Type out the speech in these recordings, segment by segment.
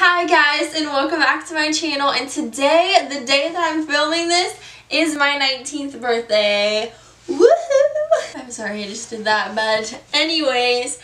Hi guys and welcome back to my channel and today, the day that I'm filming this, is my 19th birthday. Woohoo! I'm sorry I just did that but anyways.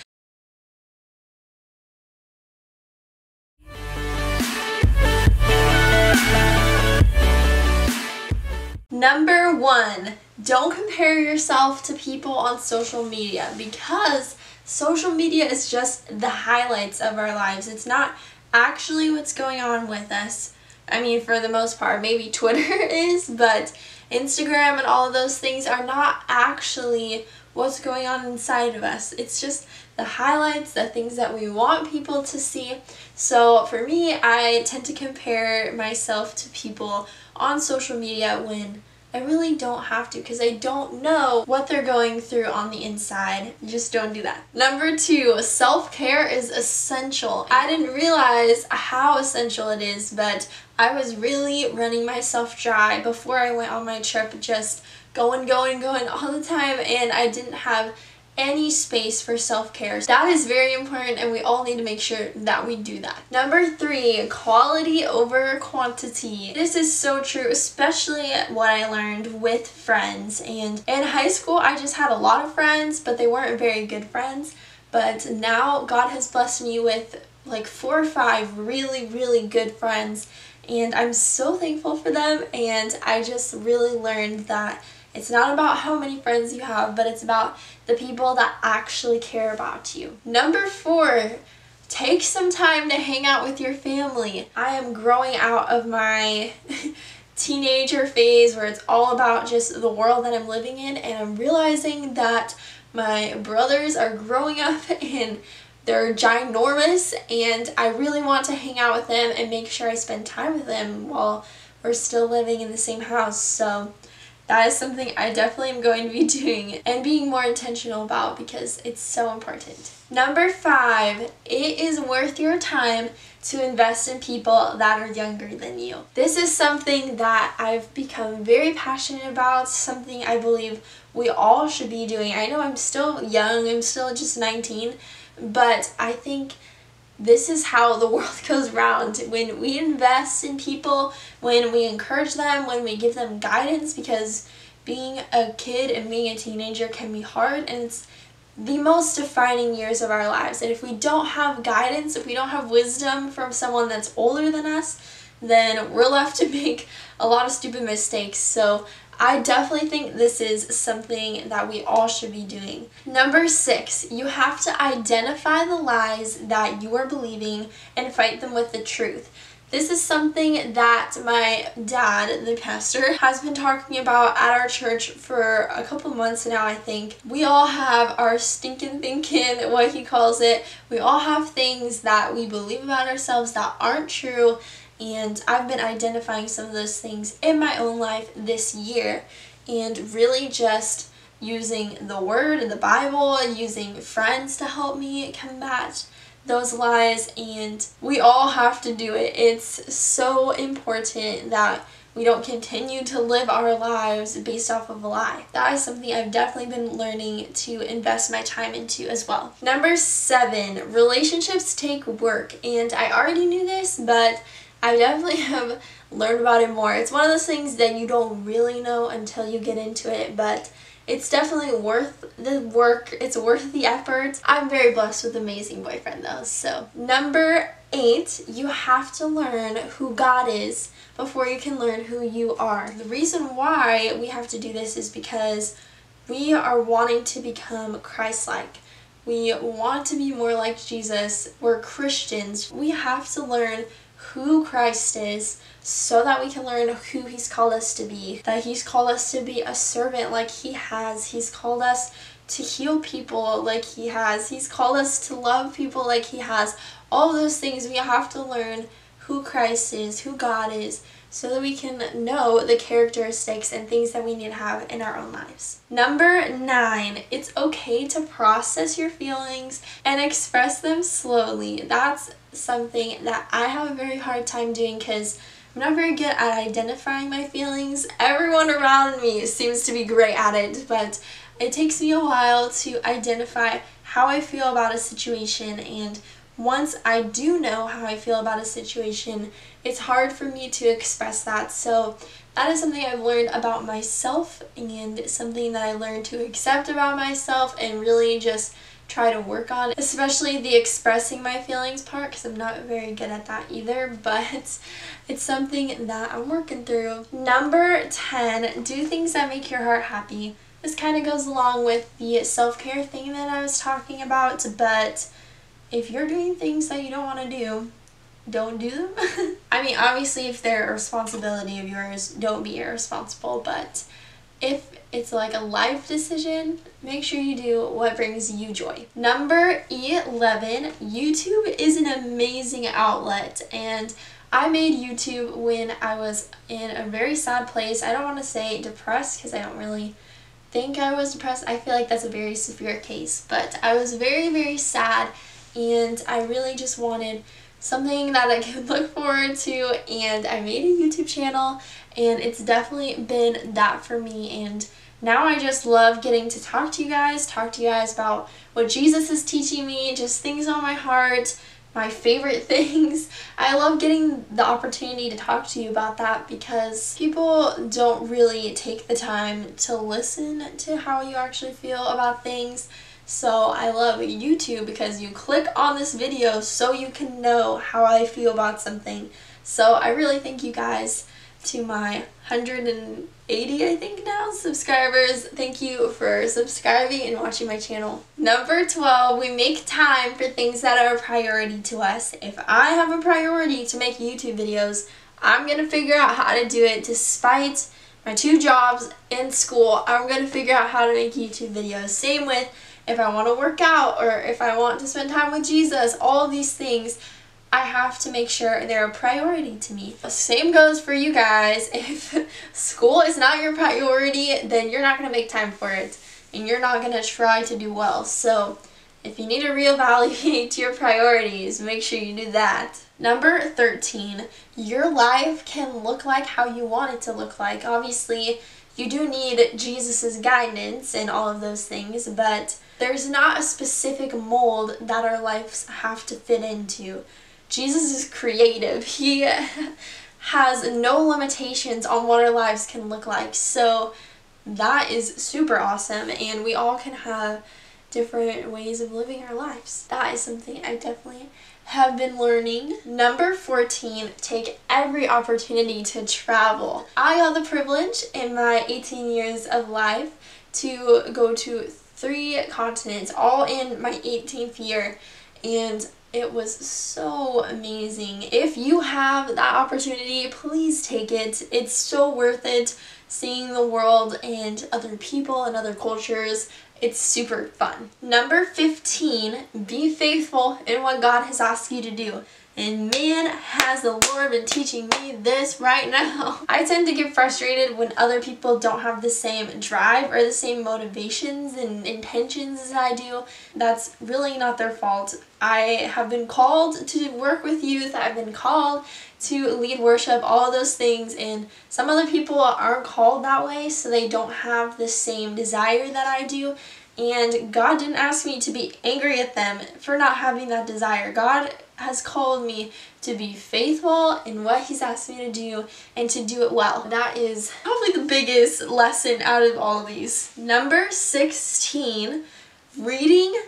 Number one, don't compare yourself to people on social media because social media is just the highlights of our lives. It's not actually what's going on with us. I mean, for the most part, maybe Twitter is, but Instagram and all of those things are not actually what's going on inside of us. It's just the highlights, the things that we want people to see. So for me, I tend to compare myself to people on social media when I really don't have to because I don't know what they're going through on the inside. Just don't do that. Number two, self-care is essential. I didn't realize how essential it is, but I was really running myself dry before I went on my trip, just going, going, going all the time, and I didn't have any space for self-care. That is very important and we all need to make sure that we do that. Number three, quality over quantity. This is so true, especially what I learned with friends. And in high school, I just had a lot of friends, but they weren't very good friends. But now God has blessed me with like four or five really, really good friends and I'm so thankful for them and I just really learned that it's not about how many friends you have, but it's about the people that actually care about you. Number four, take some time to hang out with your family. I am growing out of my teenager phase where it's all about just the world that I'm living in and I'm realizing that my brothers are growing up and they're ginormous and I really want to hang out with them and make sure I spend time with them while we're still living in the same house. So that is something I definitely am going to be doing and being more intentional about because it's so important. Number five, it is worth your time to invest in people that are younger than you. This is something that I've become very passionate about, something I believe we all should be doing. I know I'm still young, I'm still just 19, but I think this is how the world goes round. When we invest in people, when we encourage them, when we give them guidance, because being a kid and being a teenager can be hard and it's the most defining years of our lives. And if we don't have guidance, if we don't have wisdom from someone that's older than us, then we're left to make a lot of stupid mistakes. So I definitely think this is something that we all should be doing. Number six, you have to identify the lies that you are believing and fight them with the truth. This is something that my dad, the pastor, has been talking about at our church for a couple months now, I think. We all have our stinking thinking, what he calls it. We all have things that we believe about ourselves that aren't true and I've been identifying some of those things in my own life this year and really just using the word and the Bible and using friends to help me combat those lies and we all have to do it. It's so important that we don't continue to live our lives based off of a lie. That is something I've definitely been learning to invest my time into as well. Number seven, relationships take work. And I already knew this, but I definitely have learned about it more. It's one of those things that you don't really know until you get into it, but it's definitely worth the work. It's worth the effort. I'm very blessed with amazing boyfriend though. So number eight, you have to learn who God is before you can learn who you are. The reason why we have to do this is because we are wanting to become Christ-like. We want to be more like Jesus. We're Christians. We have to learn who Christ is so that we can learn who he's called us to be. That he's called us to be a servant like he has. He's called us to heal people like he has. He's called us to love people like he has. All those things we have to learn who Christ is, who God is, so that we can know the characteristics and things that we need to have in our own lives. Number nine, it's okay to process your feelings and express them slowly. That's something that I have a very hard time doing because I'm not very good at identifying my feelings. Everyone around me seems to be great at it, but it takes me a while to identify how I feel about a situation and once I do know how I feel about a situation, it's hard for me to express that. So that is something I've learned about myself and something that I learned to accept about myself and really just try to work on, especially the expressing my feelings part because I'm not very good at that either, but it's something that I'm working through. Number 10, do things that make your heart happy. This kind of goes along with the self-care thing that I was talking about, but if you're doing things that you don't want to do, don't do them. I mean, obviously, if they're a responsibility of yours, don't be irresponsible, but if it's like a life decision, make sure you do what brings you joy. Number 11, YouTube is an amazing outlet and I made YouTube when I was in a very sad place. I don't want to say depressed because I don't really think I was depressed. I feel like that's a very severe case, but I was very, very sad and I really just wanted something that I could look forward to and I made a YouTube channel and it's definitely been that for me and now I just love getting to talk to you guys, talk to you guys about what Jesus is teaching me, just things on my heart, my favorite things. I love getting the opportunity to talk to you about that because people don't really take the time to listen to how you actually feel about things. So I love YouTube because you click on this video so you can know how I feel about something. So I really thank you guys to my 180 I think now subscribers. Thank you for subscribing and watching my channel. Number 12, we make time for things that are a priority to us. If I have a priority to make YouTube videos, I'm going to figure out how to do it despite my two jobs in school. I'm going to figure out how to make YouTube videos. Same with if I want to work out or if I want to spend time with Jesus, all these things I have to make sure they're a priority to me. The same goes for you guys. If school is not your priority, then you're not going to make time for it and you're not going to try to do well. So if you need to reevaluate your priorities, make sure you do that. Number 13, your life can look like how you want it to look like. Obviously, you do need Jesus' guidance and all of those things, but there's not a specific mold that our lives have to fit into. Jesus is creative. He has no limitations on what our lives can look like. So that is super awesome and we all can have different ways of living our lives. That is something I definitely have been learning. Number 14, take every opportunity to travel. I got the privilege in my 18 years of life to go to three continents, all in my 18th year, and it was so amazing. If you have that opportunity, please take it. It's so worth it seeing the world and other people and other cultures it's super fun. Number 15, be faithful in what God has asked you to do. And man, has the Lord been teaching me this right now. I tend to get frustrated when other people don't have the same drive or the same motivations and intentions as I do. That's really not their fault. I have been called to work with youth. I've been called to lead worship, all those things, and some other people aren't called that way, so they don't have the same desire that I do. And God didn't ask me to be angry at them for not having that desire. God has called me to be faithful in what he's asked me to do and to do it well. That is probably the biggest lesson out of all of these. Number 16, reading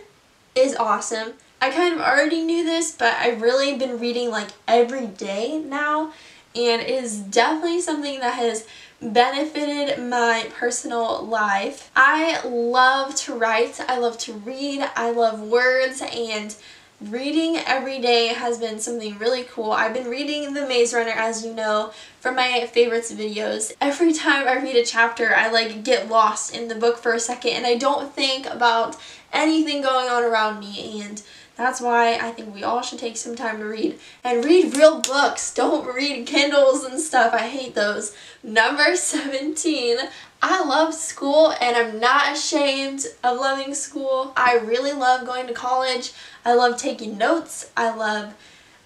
is awesome. I kind of already knew this, but I've really been reading like every day now and it is definitely something that has benefited my personal life. I love to write, I love to read, I love words and reading every day has been something really cool. I've been reading The Maze Runner as you know from my favorites videos. Every time I read a chapter I like get lost in the book for a second and I don't think about anything going on around me and that's why I think we all should take some time to read. And read real books. Don't read Kindles and stuff. I hate those. Number 17. I love school and I'm not ashamed of loving school. I really love going to college. I love taking notes. I love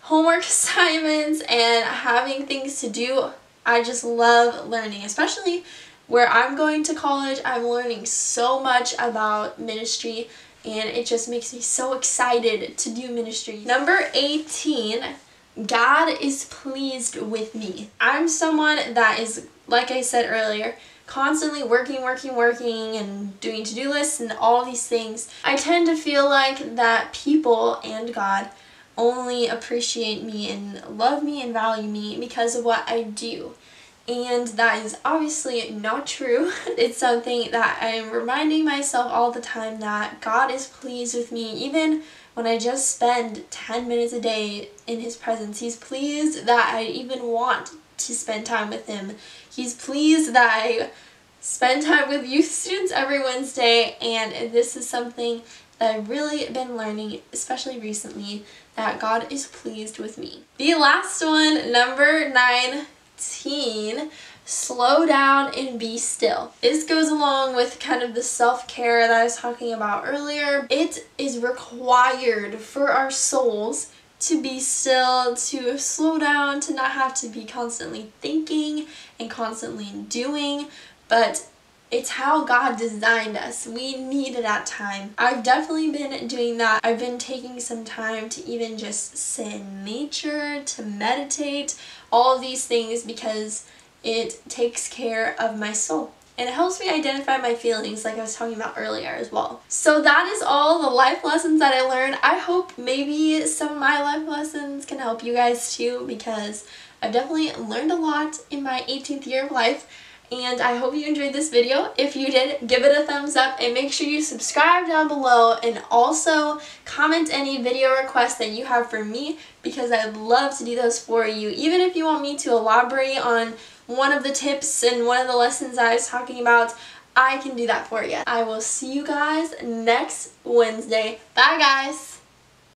homework assignments and having things to do. I just love learning, especially where I'm going to college. I'm learning so much about ministry and it just makes me so excited to do ministry. Number 18, God is pleased with me. I'm someone that is, like I said earlier, constantly working, working, working, and doing to do lists and all these things. I tend to feel like that people and God only appreciate me and love me and value me because of what I do. And that is obviously not true. It's something that I'm reminding myself all the time that God is pleased with me even when I just spend 10 minutes a day in His presence. He's pleased that I even want to spend time with Him. He's pleased that I spend time with youth students every Wednesday, and this is something that I've really been learning, especially recently, that God is pleased with me. The last one, number 19, slow down and be still. This goes along with kind of the self-care that I was talking about earlier. It is required for our souls to be still, to slow down, to not have to be constantly thinking and constantly doing, but it's how God designed us. We needed that time. I've definitely been doing that. I've been taking some time to even just sit in nature, to meditate, all of these things because it takes care of my soul. And it helps me identify my feelings like I was talking about earlier as well. So that is all the life lessons that I learned. I hope maybe some of my life lessons can help you guys too because I've definitely learned a lot in my 18th year of life and I hope you enjoyed this video. If you did, give it a thumbs up and make sure you subscribe down below and also comment any video requests that you have for me because I'd love to do those for you. Even if you want me to elaborate on one of the tips and one of the lessons I was talking about, I can do that for you. I will see you guys next Wednesday. Bye guys!